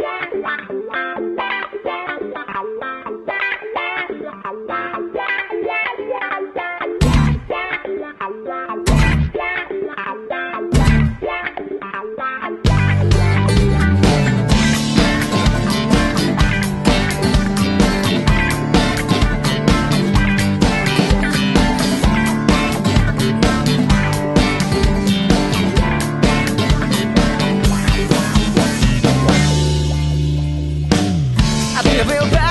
Yeah, yeah, yeah. real bad.